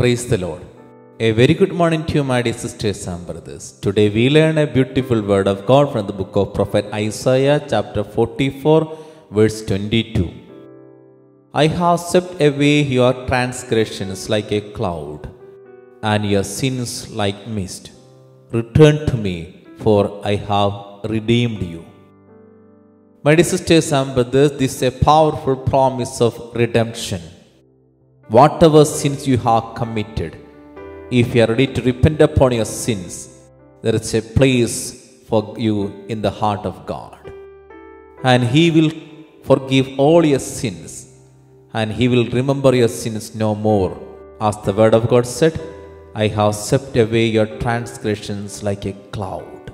Praise the Lord. A very good morning to you, my dear sisters and brothers. Today we learn a beautiful word of God from the book of Prophet Isaiah, chapter 44, verse 22. I have swept away your transgressions like a cloud, and your sins like mist. Return to me, for I have redeemed you. My dear sisters and brothers, this is a powerful promise of redemption. Whatever sins you have committed, if you are ready to repent upon your sins, there is a place for you in the heart of God. And He will forgive all your sins, and He will remember your sins no more. As the Word of God said, I have swept away your transgressions like a cloud.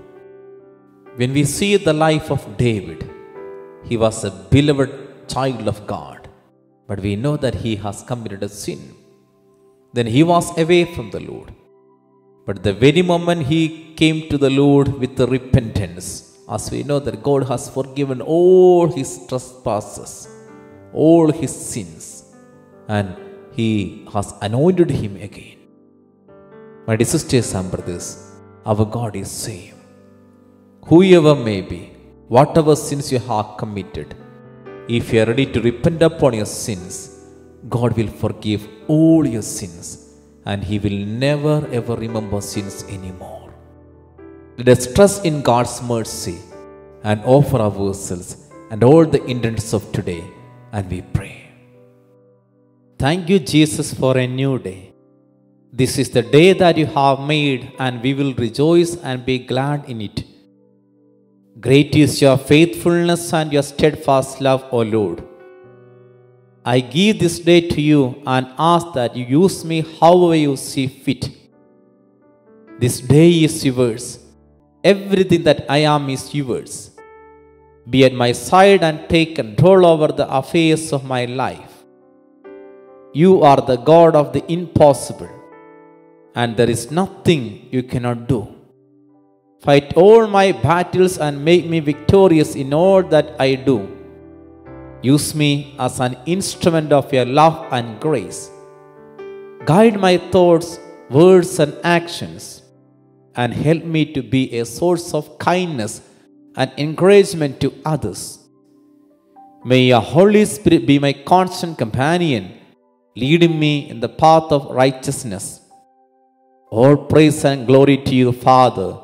When we see the life of David, he was a beloved child of God, but we know that he has committed a sin. Then he was away from the Lord. But the very moment he came to the Lord with the repentance, as we know that God has forgiven all his trespasses, all his sins, and he has anointed him again. My dear sisters and brothers, our God is same. Whoever may be, whatever sins you have committed, if you are ready to repent upon your sins, God will forgive all your sins and He will never ever remember sins anymore. Let us trust in God's mercy and offer ourselves and all the intents of today and we pray. Thank you, Jesus, for a new day. This is the day that you have made, and we will rejoice and be glad in it. Great is your faithfulness and your steadfast love, O Lord. I give this day to you and ask that you use me however you see fit. This day is yours. Everything that I am is yours. Be at my side and take control over the affairs of my life. You are the God of the impossible, and there is nothing you cannot do. Fight all my battles and make me victorious in all that I do. Use me as an instrument of your love and grace. Guide my thoughts, words, and actions, and help me to be a source of kindness and encouragement to others. May your Holy Spirit be my constant companion, leading me in the path of righteousness. All praise and glory to you, Father.